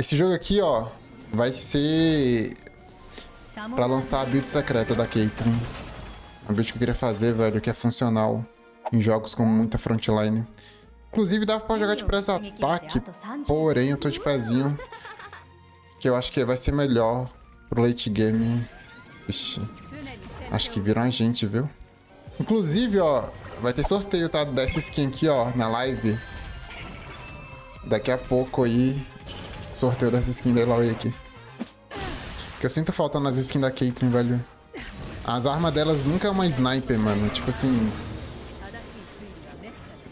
esse jogo aqui, ó, vai ser pra lançar a build secreta da Caitlyn. A build que eu queria fazer, velho, que é funcional em jogos com muita frontline. Inclusive dá pra jogar de press ataque, porém eu tô de pezinho. Que eu acho que vai ser melhor pro late game. Ixi, acho que viram a gente, viu? Inclusive, ó, vai ter sorteio, tá? Dessa skin aqui, ó, na live. Daqui a pouco aí, sorteio dessa skin da Eloy aqui. Que eu sinto falta nas skins da Caitlyn, velho. As armas delas nunca é uma sniper, mano. Tipo assim...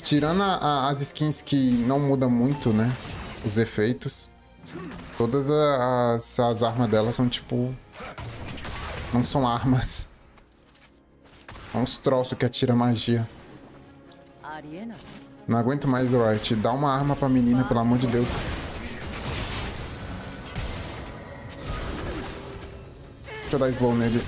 Tirando a, a, as skins que não mudam muito, né? Os efeitos. Todas as, as armas delas são tipo... Não são armas. É uns troços que atira magia. Não aguento mais, Wright. Dá uma arma pra menina, pelo amor de Deus. Deixa eu dar slow nele.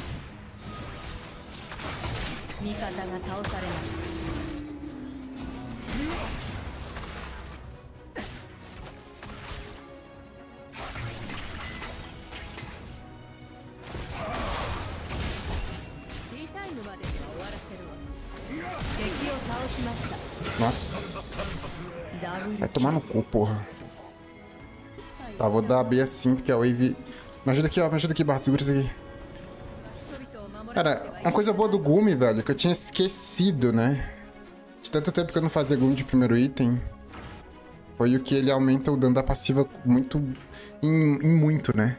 Nossa. Vai tomar no cu, porra. Tá, vou dar B assim, porque a Wave... Me ajuda aqui, ó. Me ajuda aqui, Bart. Segura isso aqui. Cara, uma coisa boa do Gumi, velho, que eu tinha esquecido, né? De tanto tempo que eu não fazia Gumi de primeiro item. Foi o que ele aumenta o dano da passiva muito... Em, em muito, né?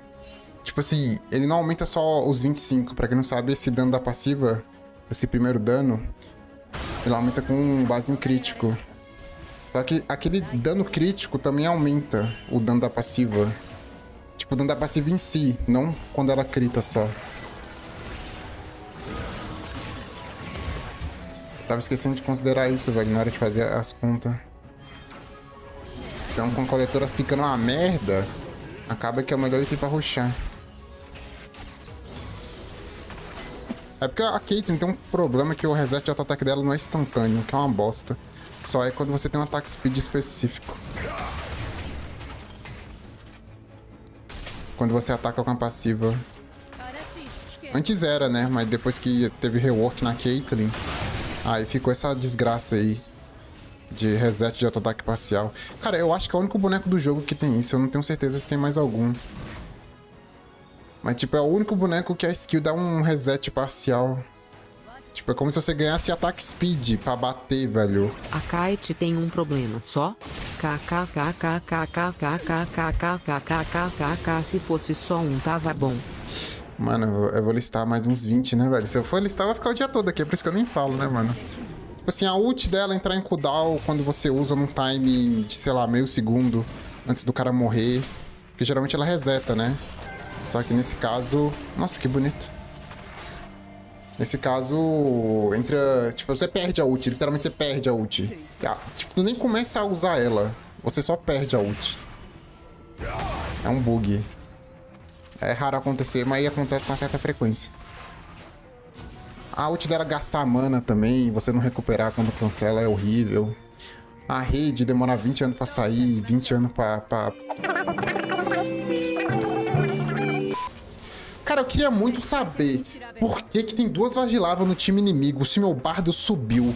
Tipo assim, ele não aumenta só os 25. Pra quem não sabe, esse dano da passiva, esse primeiro dano, ele aumenta com base em crítico. Só que aquele dano crítico também aumenta o dano da passiva. Tipo, o dano da passiva em si, não quando ela crita só. Tava esquecendo de considerar isso, velho, na hora de fazer as contas. Então, com a coletora ficando uma merda, acaba que é o melhor item pra ruxar. É porque a Caitlyn tem um problema que o reset de auto-ataque dela não é instantâneo, que é uma bosta. Só é quando você tem um ataque speed específico. Quando você ataca com a passiva. Antes era, né? Mas depois que teve rework na Caitlyn, aí ficou essa desgraça aí. De reset de auto-ataque parcial. Cara, eu acho que é o único boneco do jogo que tem isso. Eu não tenho certeza se tem mais algum. Mas, tipo, é o único boneco que a skill dá um reset parcial. Tipo, é como se você ganhasse ataque speed pra bater, velho. A Kite tem um problema só. KKKKKKKKKKKKKKKK Se fosse só um, tava bom. Mano, eu vou listar mais uns 20, né, velho? Se eu for listar, eu vou ficar o dia todo aqui. É por isso que eu nem falo, né, mano? Tipo assim, a ult dela entrar em cooldown quando você usa num time de, sei lá, meio segundo antes do cara morrer. Porque geralmente ela reseta, né? Só que nesse caso... Nossa, que bonito. Nesse caso, entra... Tipo, você perde a ult. Literalmente você perde a ult. Ah, tipo, tu nem começa a usar ela. Você só perde a ult. É um bug. É raro acontecer, mas acontece com certa frequência. A ult dela gastar mana também, você não recuperar quando cancela é horrível. A rede demora 20 anos pra sair, 20 anos pra... pra... Cara, eu queria muito saber por que, que tem duas Vagilavas no time inimigo se meu bardo subiu.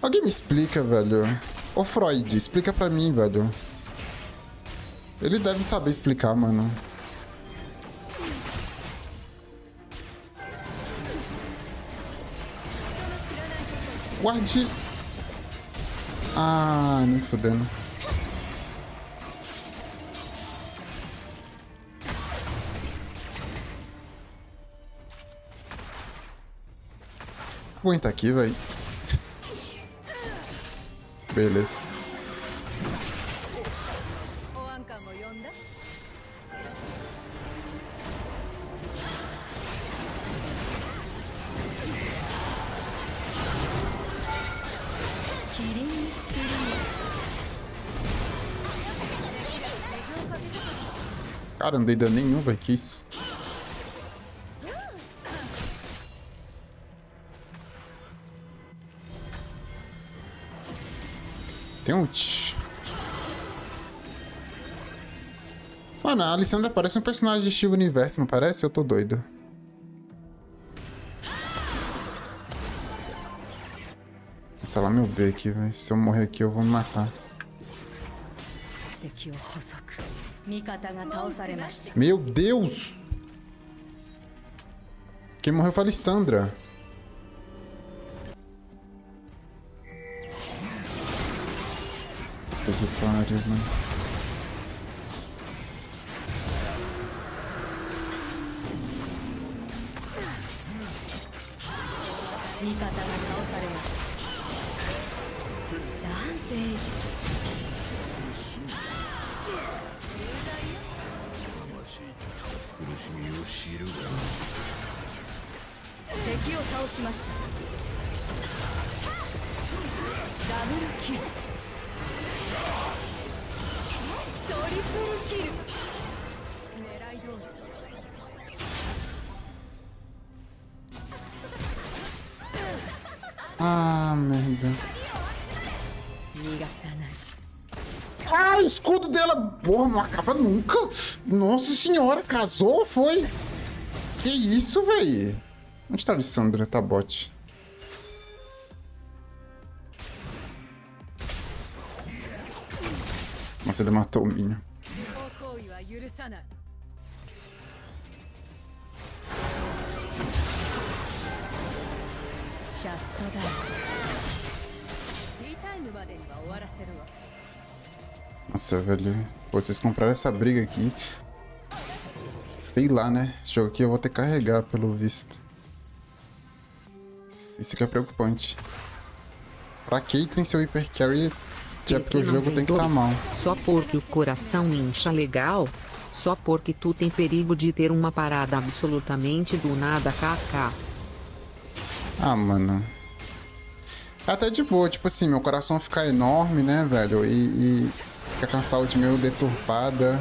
Alguém me explica, velho. Ô, Freud, explica pra mim, velho. Ele deve saber explicar, mano. Guarde... Ah, nem fudendo. Vou entrar aqui, velho. Beleza. Cara, não dei dano nenhum, velho. Que isso? Tem um... Mano, a Alessandra parece um personagem de Steve Universo, não parece? Eu tô doido. Essa lá meu B aqui, velho. Se eu morrer aqui, eu vou me matar. Meu Deus! Quem morreu foi a Alessandra. Puta que pariu, mano. しましたダブルキルトリプルキル狙い通り Ah, merda. 逃がさない Ah, o escudo dela, porra, não acaba nunca. Nossa senhora, casou, foi? Que isso, véi? Onde está a Lissandra? Tá bot. Nossa, ele matou o Minho. Nossa, velho. Pô, vocês compraram essa briga aqui. Sei lá, né? Esse jogo aqui eu vou ter que carregar, pelo visto. Isso aqui é preocupante. Pra Caitlyn ser o Hyper Carry, é porque o jogo tem que estar mal. Só porque o coração incha legal? Só porque tu tem perigo de ter uma parada absolutamente do nada, kk. Ah, mano. Até de boa, tipo assim, meu coração ficar enorme, né, velho? E, e ficar com a saúde meio deturpada.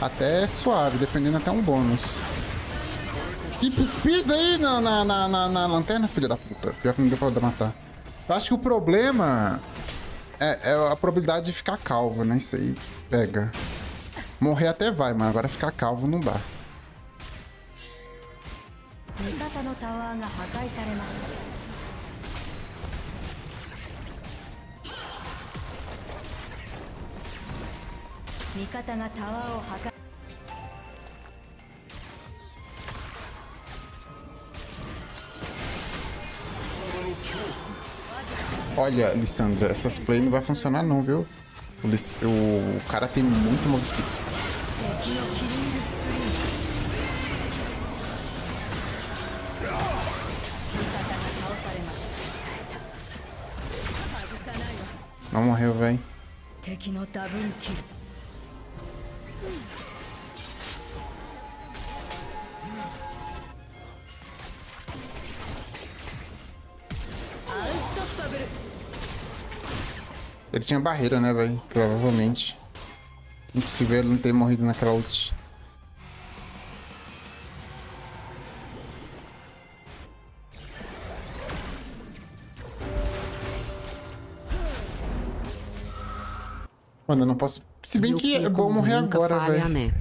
Até é suave, dependendo até um bônus. E pi- pisa aí na, na, na, na- na lanterna, filha da puta. Pior que não deu pra matar. Eu acho que o problema é, é a probabilidade de ficar calvo, né? Isso aí pega. Morrer até vai, mas agora ficar calvo não dá. Olha, Lissandra, essas play não vai funcionar não, viu? O, o cara tem muito move. Não morreu, velho. Ele tinha barreira, né, velho? Provavelmente. Impossível ele não ter morrido naquela ult. Mano, eu não posso. Se bem que é bom morrer agora, velho. né?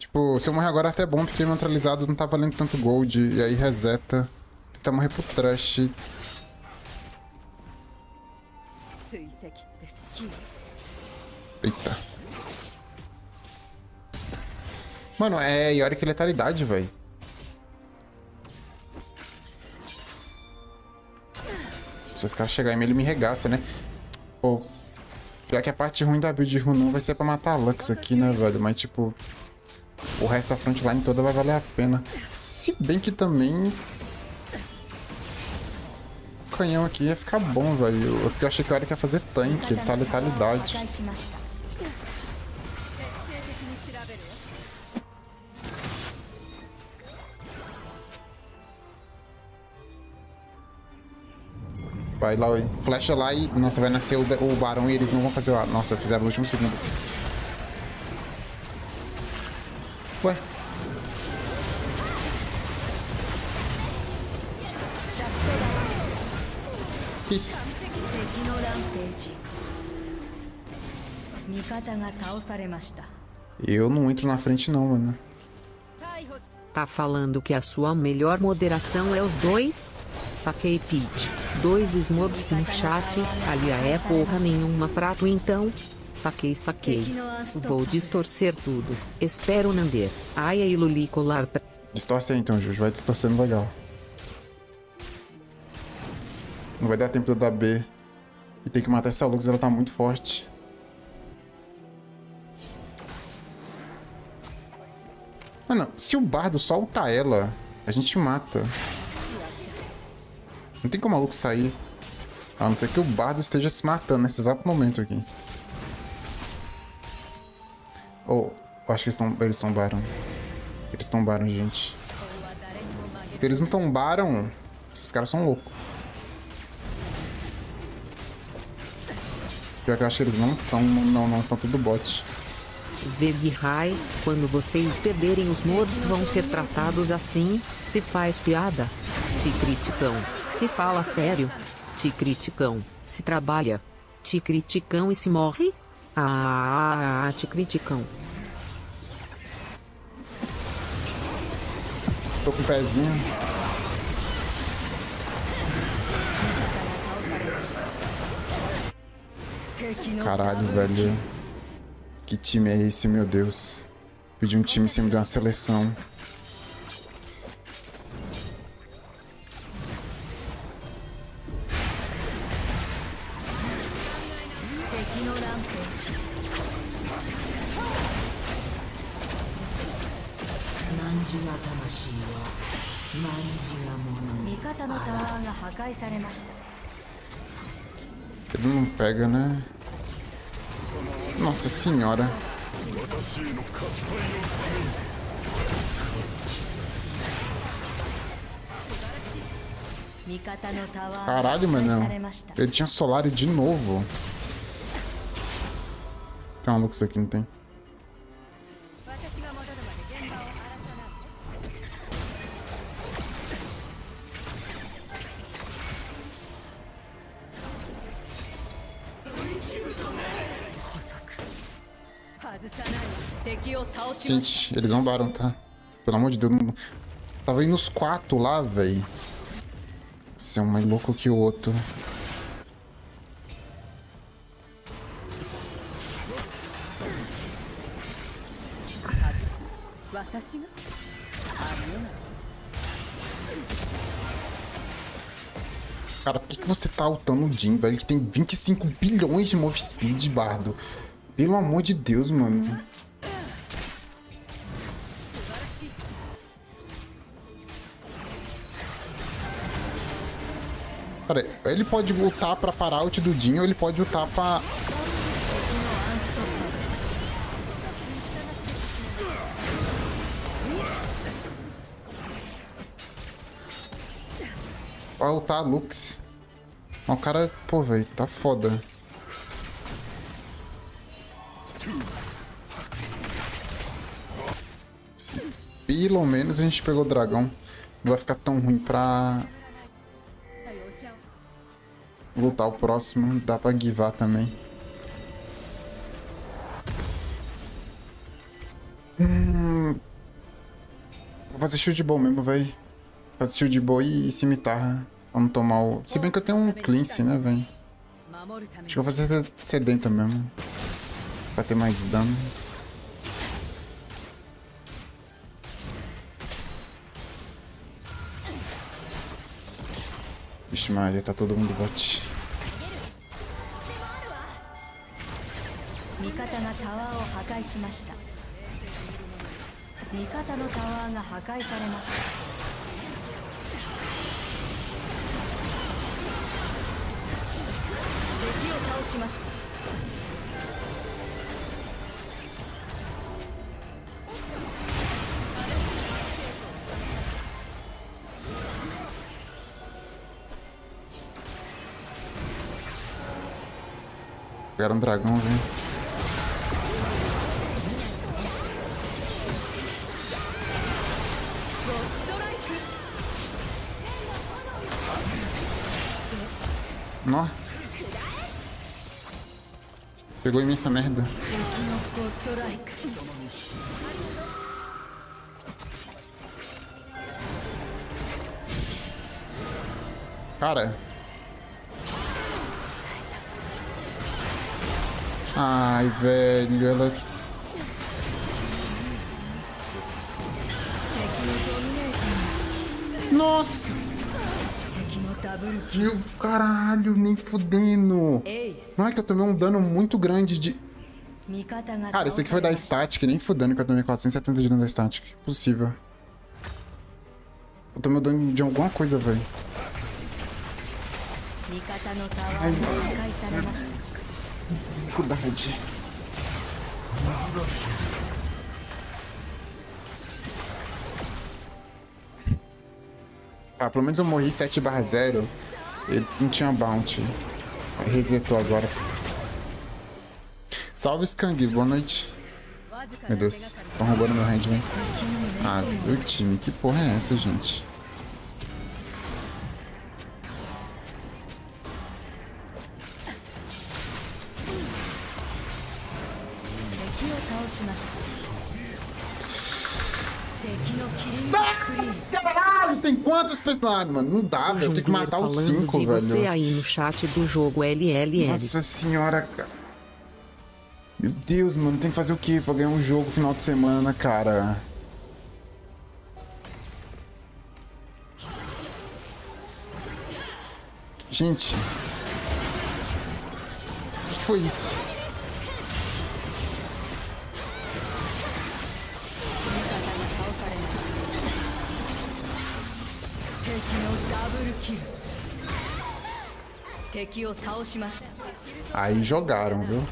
Tipo, se eu morrer agora é até bom, porque neutralizado não tá valendo tanto gold. E aí reseta. Tentar morrer pro trash. Eita. Mano, é Yorick letalidade, velho. Se os caras chegarem ele me regaça, né? Pô. Pior que a parte ruim da build de Runon vai ser pra matar a Lux aqui, né, velho? Mas, tipo... O resto da frontline toda vai valer a pena. Se bem que também canhão aqui ia ficar bom, velho. Eu, eu achei que o Eric ia fazer tanque, tá letalidade. Vai lá, flecha lá e... Nossa, vai nascer o, o Barão e eles não vão fazer o... Nossa, fizeram no último segundo. Isso? Eu não entro na frente não, mano. Tá falando que a sua melhor moderação é os dois? Saquei Pete. Dois esmordos no chat. Ali é porra nenhuma pra tu então. Saquei, saquei. Vou distorcer tudo. Espero Nander. Aia e Luli colar pra... Distorce aí então, Juju. Vai distorcendo legal. Não vai dar tempo de eu dar B. E tem que matar essa Lux, ela tá muito forte. Mano, se o bardo solta ela, a gente mata. Não tem como a Lux sair. A não ser que o bardo esteja se matando nesse exato momento aqui. Ou, eu acho que eles, tom eles tombaram. Eles tombaram, gente. Se eles não tombaram, esses caras são loucos. Pior que eu acho que eles não estão, não, não, estão tudo bot. Vergihai, quando vocês perderem os modos vão ser tratados assim, se faz piada. Te criticam, se fala sério. Te criticam, se trabalha. Te criticam e se morre? Ah, te criticam. Tô com o pezinho. Caralho, velho. Que time é esse, meu Deus? Pedi um time sem me dar uma seleção. 敵 ele não pega, né? Nossa senhora. Caralho, mano. Ele tinha solar de novo. Tem um maluco isso aqui, não tem? Gente, eles zombaram, tá? Pelo amor de Deus. Não... Tava indo os quatro lá, velho. Você é um mais louco que o outro. Cara, por que, que você tá altando o Jin, velho? Que tem 25 bilhões de move speed, bardo. Pelo amor de Deus, mano. Ele pode lutar pra parar o Tidudinho, ou ele pode lutar pra... Vai lutar Lux. O é cara, pô, velho, tá foda. Pelo menos a gente pegou o dragão, não vai ficar tão ruim pra lutar o próximo, dá pra guivar também. Hum... Vou fazer shield bom mesmo, véi. Fazer shield bom e cimitarra. Pra não tomar o... Se bem que eu tenho um cleanse, né, véi. Acho que eu vou fazer sedenta mesmo. Pra ter mais dano. Vixe Maria, tá todo mundo bot. 味 Pegaram um dragão, velho. Nó. Pegou imensa merda. Cara, Ai, velho, ela... Nossa! Meu caralho, nem fudendo. Não é que eu tomei um dano muito grande de... Cara, esse aqui foi da static, nem fudendo que eu tomei 470 de dano da static. Possível. Eu tomei o dano de alguma coisa, velho. Ai, Dificuldade. Tá, pelo menos eu morri 7 barra 0. Ele não tinha bounty. Resetou agora. Salve, Skang. Boa noite. Meu Deus. Estão roubando meu handman. Ah, meu time. Que porra é essa, gente? Ah, mano, não dá, velho. Eu tenho que matar os 5, de você velho. aí no chat do jogo LLL. Nossa senhora, cara. Meu Deus, mano, tem que fazer o quê pra ganhar um jogo final de semana, cara? Gente. O que foi isso? Aí jogaram, viu?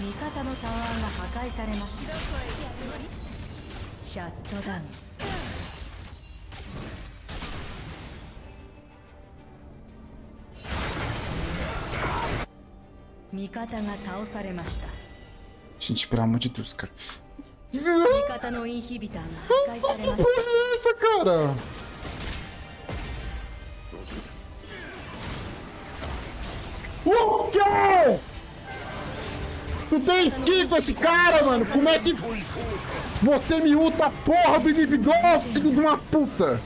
Mikata no tower が破壊されました。シャットダウン。Gente, pelo amor de Deus, cara. que porra é essa, cara? O quê? Tu tem skin com esse cara, mano? Como é que... Você me ulta porra do inibidor, filho de uma puta!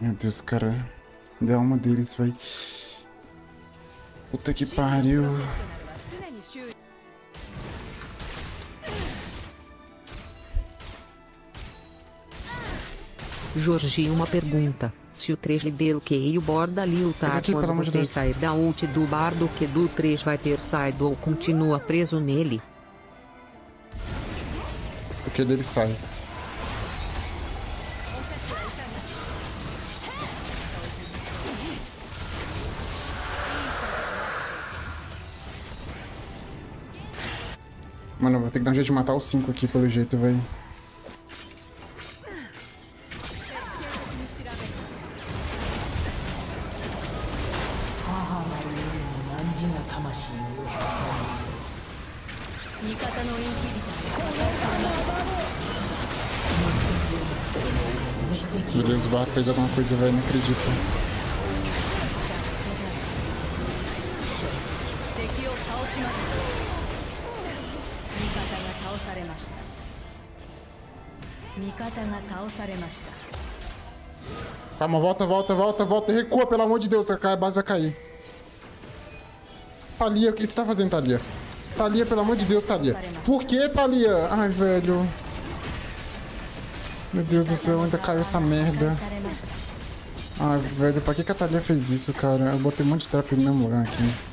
Meu Deus, cara. Dá uma deles, vai. Puta que pariu. Jorge, uma pergunta. Se o 3 lidera o Q e o borda ali Mas lutar aqui, quando você sair da ult do bardo, o Q do 3 vai ter saído ou continua preso nele? O que dele sai? Tem que dar um jeito de matar os cinco aqui, pelo jeito, velho. Meu Deus, o Barco fez alguma coisa, velho, não acredito. Calma, volta, volta, volta, volta. Recua, pelo amor de Deus. A base vai cair. Thalia, o que você tá fazendo, Thalia? Thalia, pelo amor de Deus, Thalia. Por que, Thalia? Ai, velho. Meu Deus do céu, ainda caiu essa merda. Ai, velho, pra que, que a Thalia fez isso, cara? Eu botei um monte de trap no meu lugar aqui.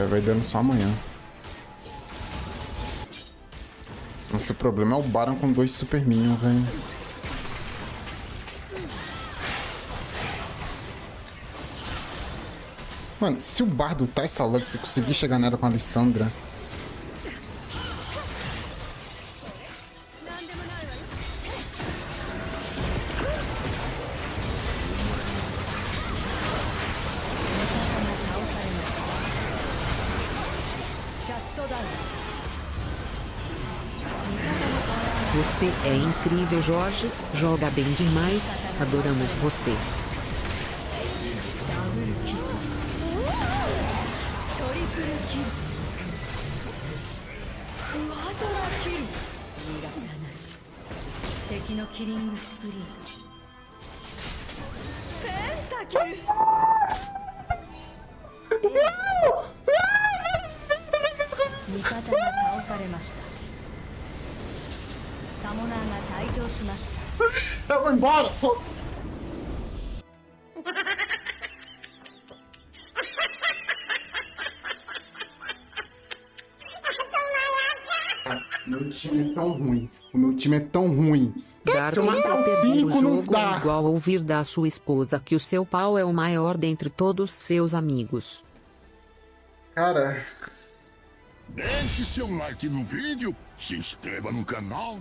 É, vai dando só amanhã. Nossa, o problema é o Baron com dois Super Minions, velho. Mano, se o Bardo tá essa Lux e conseguir chegar nela com a Alessandra, スプリーペンタキル味方が倒されました eu vou embora! Meu time é tão ruim. O meu time é tão ruim. Dar Se eu tempo matar a um perder o cinco, não dá. é igual ouvir da sua esposa que o seu pau é o maior dentre todos seus amigos. Cara, Deixe seu like no vídeo, se inscreva no canal